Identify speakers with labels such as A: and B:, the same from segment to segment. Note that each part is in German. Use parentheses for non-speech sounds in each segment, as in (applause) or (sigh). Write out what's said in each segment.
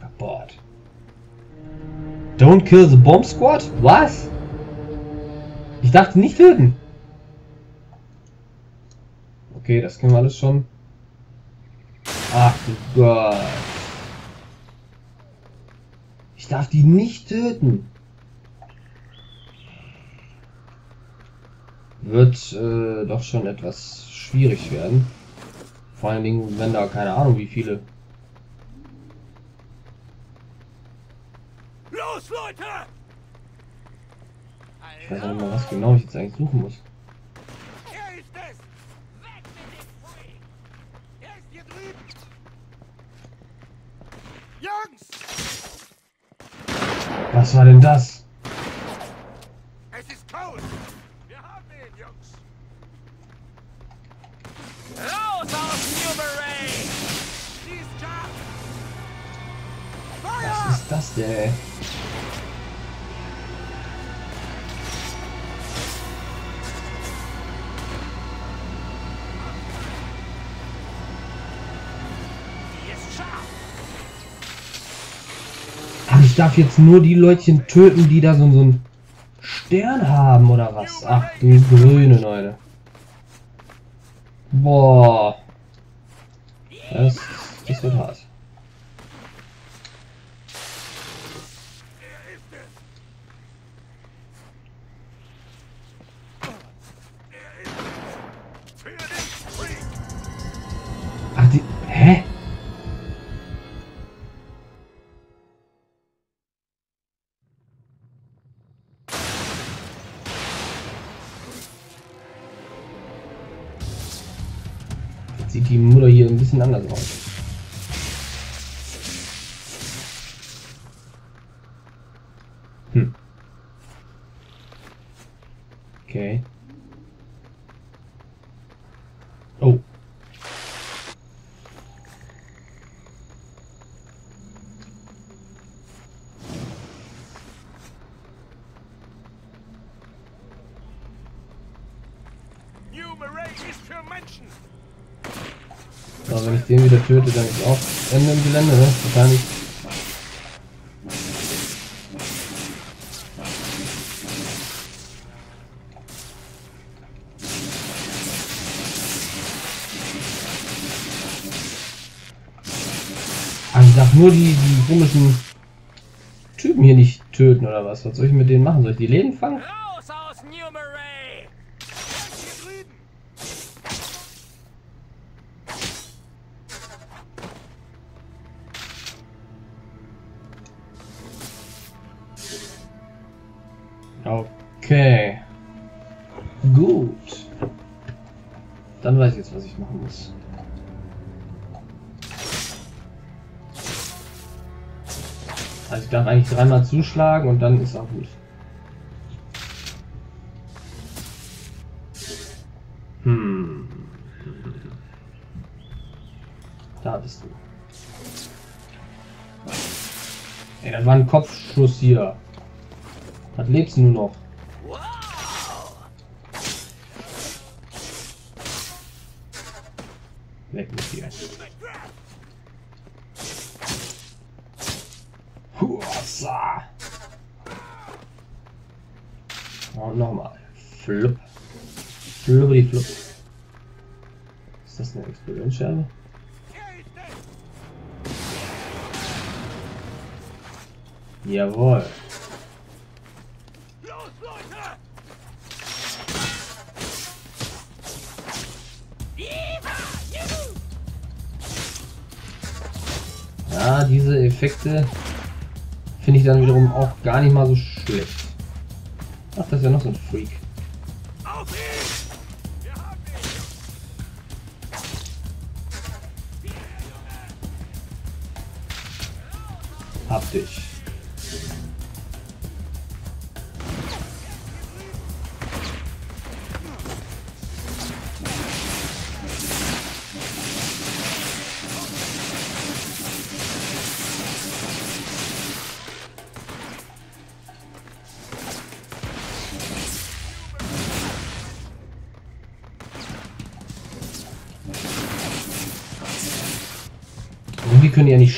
A: Abort. Don't kill the bomb squad? Was? Ich dachte nicht töten. Okay, das können wir alles schon. Ach du Gott. Ich darf die nicht töten. Wird äh, doch schon etwas schwierig werden. Vor allen Dingen, wenn da keine Ahnung wie viele.
B: Los, Leute!
A: Ich weiß auch nicht mal, was genau ich jetzt eigentlich suchen muss.
B: Er ist es! Weg mit dem Pfui! Er ist hier drüben! Jungs!
A: Was war denn das?
B: Es ist Cole! Wir haben ihn, Jungs! Los aus Newbury! Schieß scharf!
A: Was
B: Feuer!
A: ist das denn? ey? Darf jetzt nur die Leutchen töten, die da so, so einen Stern haben, oder was? Ach du grüne Leute. Boah. Das, das wird hart. Sieht die Mutter hier ein bisschen anders aus. So, wenn ich den wieder töte, dann ist auch Ende im Gelände, ne? Wahrscheinlich. Ah, ich darf nur die, die komischen Typen hier nicht töten oder was? Was soll ich mit denen machen? Soll ich die Läden fangen? Okay. Gut. Dann weiß ich jetzt, was ich machen muss. Also ich darf eigentlich dreimal zuschlagen und dann ist auch gut. Hm. Da bist du. Ey, das war ein Kopfschuss hier. Lebst nur noch? Weg mit dir. Huasa. Und nochmal. Flup. Flubbidi flup. Ist das eine Explosionsscherbe?
B: Er!
A: Jawohl. Ja, diese Effekte finde ich dann wiederum auch gar nicht mal so schlecht. Ach, das ist ja noch so ein Freak. Hab dich. Die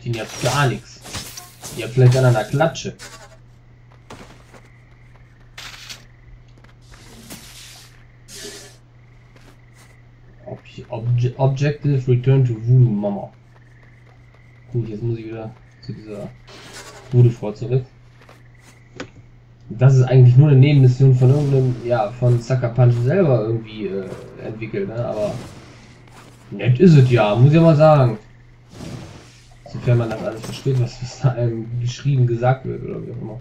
A: Habt ihn jetzt gar nichts. Habt vielleicht an einer Klatsche. Ob Obje Objective Return to Voodoo Mama. Gut, jetzt muss ich wieder zu dieser Voodoo-Frau zurück. Das ist eigentlich nur eine Nebenmission von irgendeinem, ja, von Sucker Punch selber irgendwie äh, entwickelt, ne? Aber nett ist es ja, muss ich ja mal sagen. Sofern man das alles versteht, was, da einem geschrieben gesagt wird oder wie auch immer.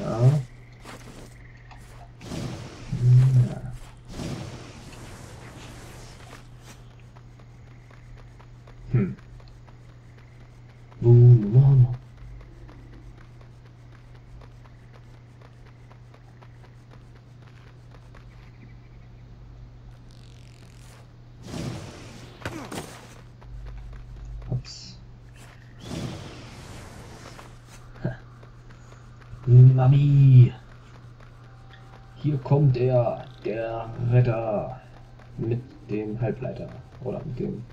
A: Ja. Hm. Uh, Mama. Ups. Mami. Hier kommt er, der Retter. Mit dem Halbleiter. Oder mit dem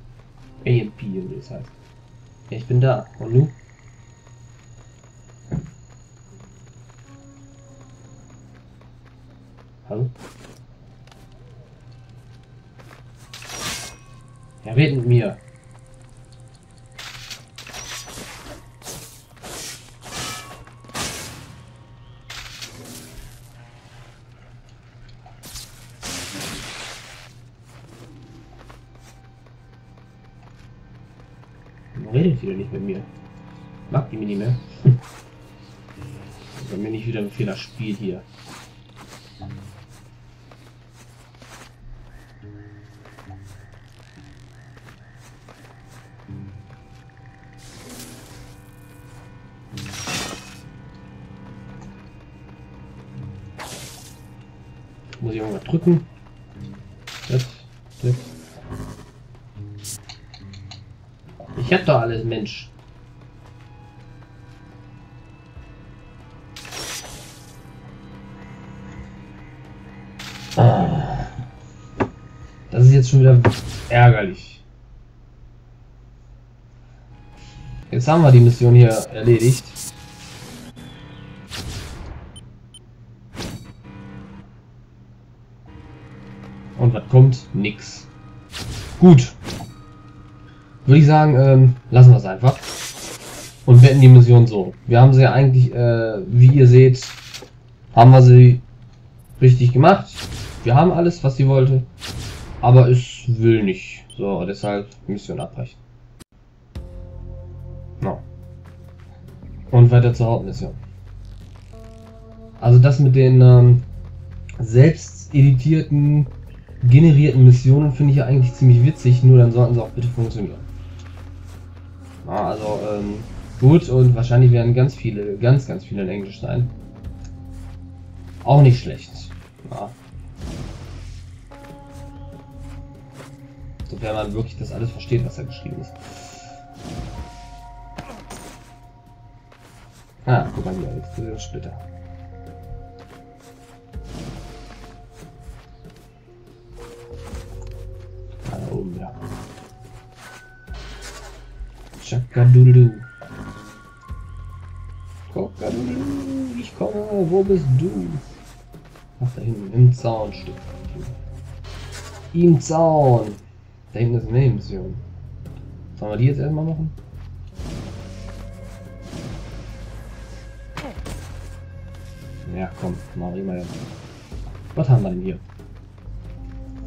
A: AMP, wie es heißt. Ich bin da. Und nu? Hallo? Ja, red mit mir. Nicht mit mir? Mag die mich nicht mehr? Wenn mir nicht wieder ein Fehler spielt hier. Muss ich irgendwas drücken? Ich hab doch alles, Mensch. Ah. Das ist jetzt schon wieder ärgerlich. Jetzt haben wir die Mission hier erledigt. Und was kommt? Nix. Gut. Würde ich sagen, ähm, lassen wir es einfach. Und beenden die Mission so. Wir haben sie ja eigentlich, äh, wie ihr seht, haben wir sie richtig gemacht. Wir haben alles, was sie wollte. Aber es will nicht. So, deshalb Mission abbrechen. No. Und weiter zur Hauptmission. Also das mit den ähm, selbst editierten, generierten Missionen finde ich ja eigentlich ziemlich witzig, nur dann sollten sie auch bitte funktionieren. Ja, also ähm, gut und wahrscheinlich werden ganz viele, ganz, ganz viele in Englisch sein. Auch nicht schlecht. Ja. Sofern man wirklich das alles versteht, was da geschrieben ist. Ah, guck mal hier, jetzt Splitter. Chakadoodle. Kokadoo, ich komme, wo bist du? Ach, da hinten, im Zaun steht. Im Zaun. Da hinten ist eine Nebenmission. Sollen wir die jetzt erstmal machen? Ja, komm, mach ich mal. Was haben wir denn hier?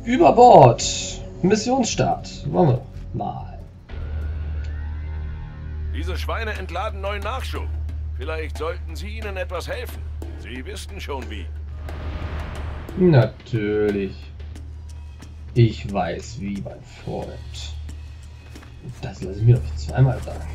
A: Über Bord! Missionsstart. Wollen wir doch mal.
C: Diese Schweine entladen neuen Nachschub. Vielleicht sollten Sie ihnen etwas helfen. Sie wissen schon wie.
A: Natürlich. Ich weiß, wie mein Freund. Das lasse ich mir doch zweimal sagen.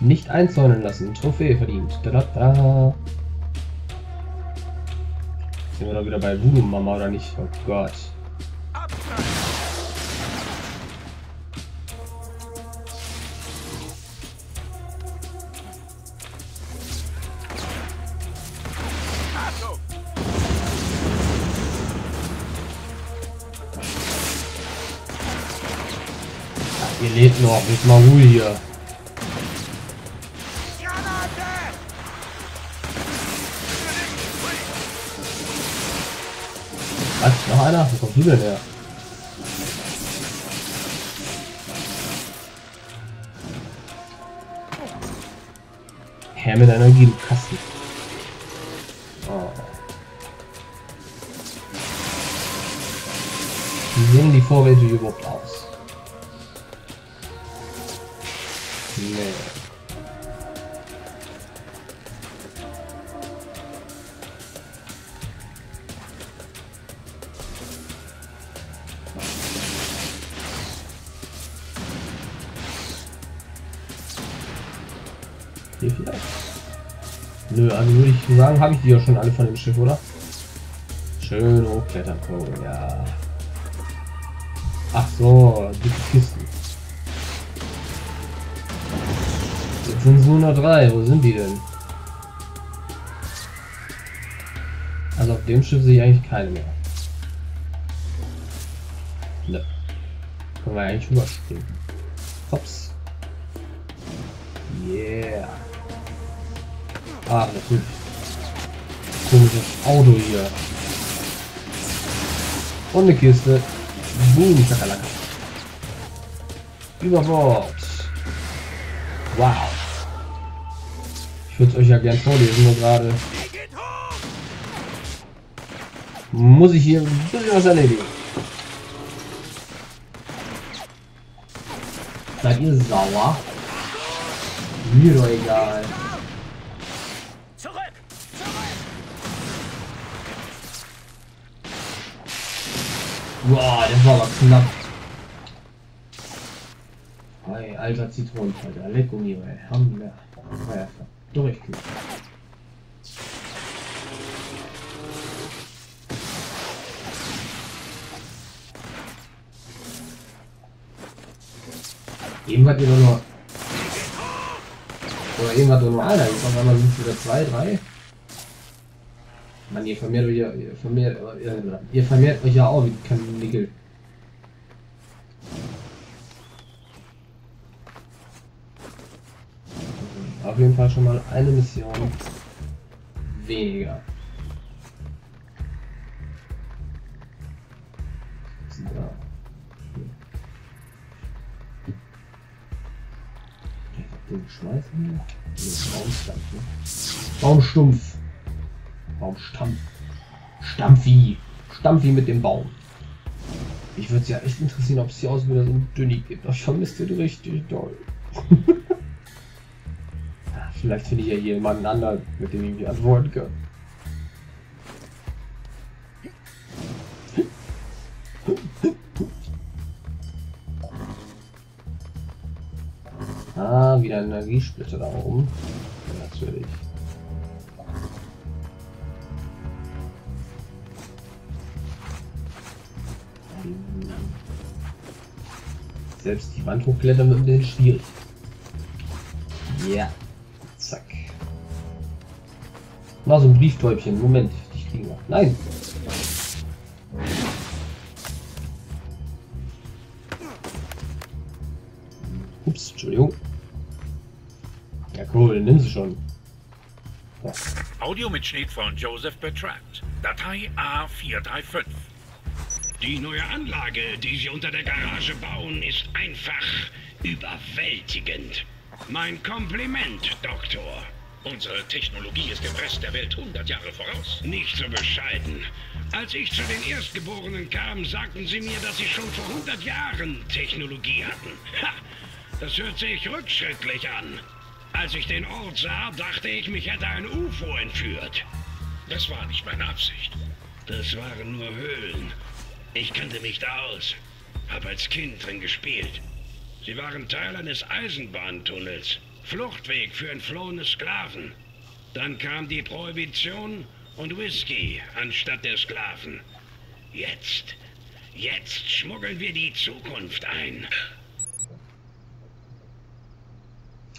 A: Nicht einzäunen lassen. Trophäe verdient. Da, da, da. Sind wir doch wieder bei Voodoo Mama oder nicht? Oh Gott. Ihr lebt noch. Jetzt mal ruhig hier. Noch einer? Wo kommst du denn her? Her mit Energie, du Kasten. Oh. Wie sehen die Vorräte überhaupt aus? Nee. Hier vielleicht? Nö, also würde ich sagen, habe ich die ja schon alle von dem Schiff, oder? Schön hochklettern, Cole, ja. Ach so, dicke Kisten. Jetzt sind es nur noch drei. Wo sind die denn? Also auf dem Schiff sehe ich eigentlich keine mehr. Ne. Können wir eigentlich überspringen. Hops. Yeah. Ah, natürlich. Komisches Auto hier. Und eine Kiste. Boom, Schakalaka. Über Bord. Wow. Ich würde es euch ja gern vorlesen, nur gerade muss ich hier ein bisschen was erledigen. Seid ihr sauer? Mir doch egal. Boah, das war aber knapp. Hey, alter Zitronenfalter, leck um. Haben wir. War ja durchknapp. Eben ihr doch nur. Oder eben doch nur einer. Jetzt auf einmal sind wieder zwei, drei. Mann, ihr vermehrt euch ja, ihr vermehrt, äh, ihr vermehrt euch ja auch wie kein Nickel. Auf jeden Fall schon mal eine Mission weniger. So. Den schmeißen wir. Nee, Baumstampf, ne? Baumstumpf. Baumstampf. Stampfi. Stampfi mit dem Baum. Ich würde es ja echt interessieren, ob es hier aus wieder so ein Dünni gibt. Ich vermisse den richtig doll. (laughs) Vielleicht finde ich ja hier jemanden anderen, mit dem ich mich antworten kann. Ah, wieder Energiesplitter da oben. Natürlich. Selbst die Wand hochklettern wird ein bisschen schwierig. Ja. Zack. Na, so ein Brieftäubchen. Moment, ich kriege noch. Nein. Ups, Entschuldigung. Ja, cool, nimm sie schon. So.
C: Audiomitschnitt von Joseph Bertrand. Datei A435.
D: Die neue Anlage, die Sie unter der Garage bauen, ist einfach überwältigend. Mein Kompliment, Doktor. Unsere Technologie ist dem Rest der Welt 100 Jahre voraus. Nicht so bescheiden. Als ich zu den Erstgeborenen kam, sagten sie mir, dass sie schon vor 100 Jahren Technologie hatten. Ha! Das hört sich rückschrittlich an. Als ich den Ort sah, dachte ich, mich hätte ein UFO entführt.
C: Das war nicht meine Absicht.
D: Das waren nur Höhlen. Ich kannte mich da aus. Hab als Kind drin gespielt. Sie waren Teil eines Eisenbahntunnels. Fluchtweg für entflohene Sklaven. Dann kam die Prohibition und Whisky anstatt der Sklaven. Jetzt, jetzt schmuggeln wir die Zukunft ein.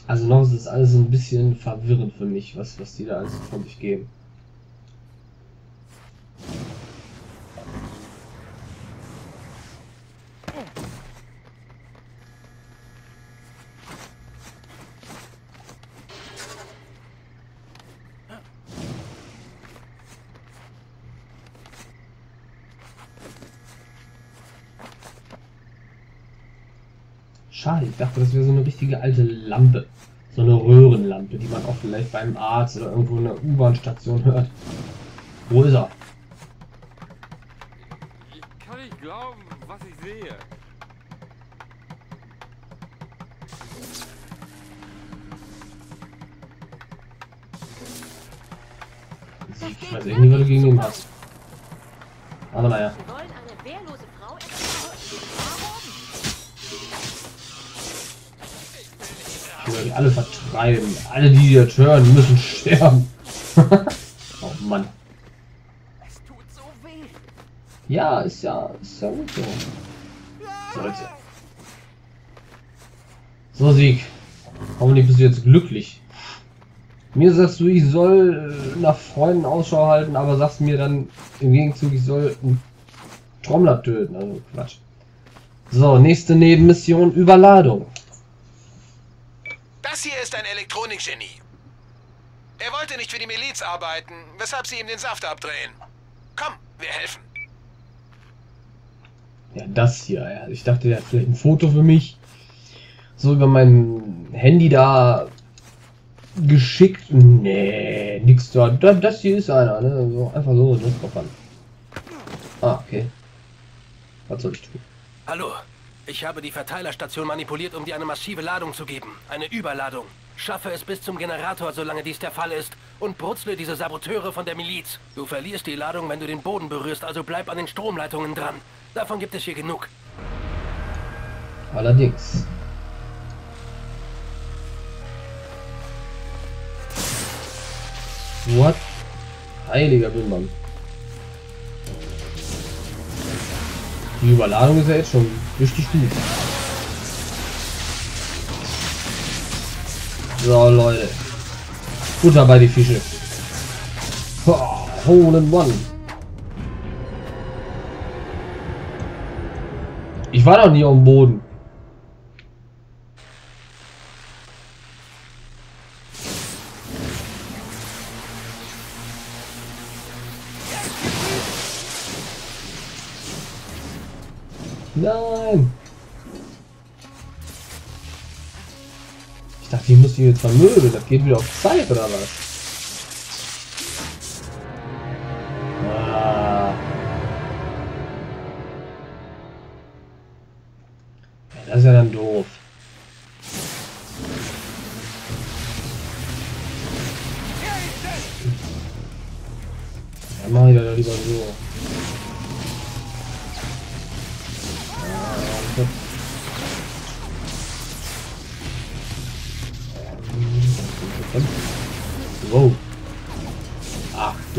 A: Also noch ist es alles ein bisschen verwirrend für mich, was, was die da alles von sich geben. Schade, ich dachte, das wäre so eine richtige alte Lampe. So eine Röhrenlampe, die man auch vielleicht beim Arzt oder irgendwo in der U-Bahn-Station hört. Wo ist er?
B: Ich kann nicht glauben, was ich sehe.
A: Ich weiß nicht, was du gegen ihn hast. Aber naja.
E: Wir wollen eine wehrlose Frau
A: die alle vertreiben. Alle, die das hören, müssen (laughs) sterben. oh Mann. Ja, ist ja, ist ja gut so. Sollte. So, Sieg. Hoffentlich bist du jetzt glücklich. Mir sagst du, ich soll äh, nach Freunden Ausschau halten, aber sagst mir dann im Gegenzug, ich soll einen Trommler töten. Also Quatsch. So, nächste Nebenmission, Überladung.
F: Das hier ist ein Elektronikgenie. Er wollte nicht für die Miliz arbeiten, weshalb sie ihm den Saft abdrehen. Komm, wir helfen.
A: Ja, das hier. Ja. Ich dachte, der hat vielleicht ein Foto für mich. So über mein Handy da geschickt. Nee, nix da. Da- Das hier ist einer, ne? So, einfach so, ne? Drauf an. Ah, okay. Was soll ich tun?
G: Hallo, ich habe die Verteilerstation manipuliert, um dir eine massive Ladung zu geben. Eine Überladung. Schaffe es bis zum Generator, solange dies der Fall ist. Und brutzle diese Saboteure von der Miliz. Du verlierst die Ladung, wenn du den Boden berührst, also bleib an den Stromleitungen dran. Davon gibt es hier genug.
A: Allerdings. What? Heiliger Bimbam. Die Überladung ist ja jetzt schon richtig gut. So, Leute. Butter bei die Fische. Ha, Hole in One. Ich war doch nie auf dem Boden. Nein! Ich dachte, ich muss die jetzt vermöbeln. Das geht wieder auf Zeit, oder was?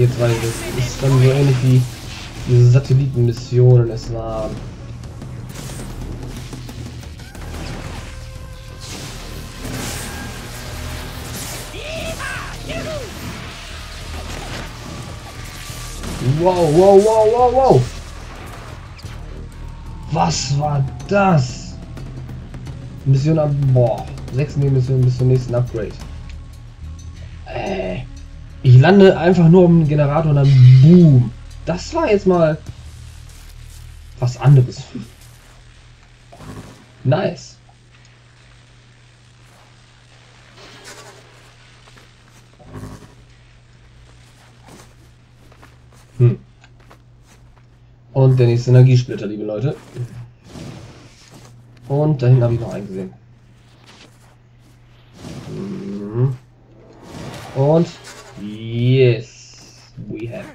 A: Jetzt es. Das ist dann so ähnlich wie diese Satellitenmissionen es waren. Wow, wow, wow, wow, wow. Was war das? Mission ab. Boah. Sechs Nebenmissionen bis zum nächsten Upgrade. Äh. Ich lande einfach nur um den Generator und dann boom. Das war jetzt mal was anderes. Nice. Hm. Und der nächste Energiesplitter, liebe Leute. Und dahin habe ich noch einen gesehen. Hm. Und yes, we have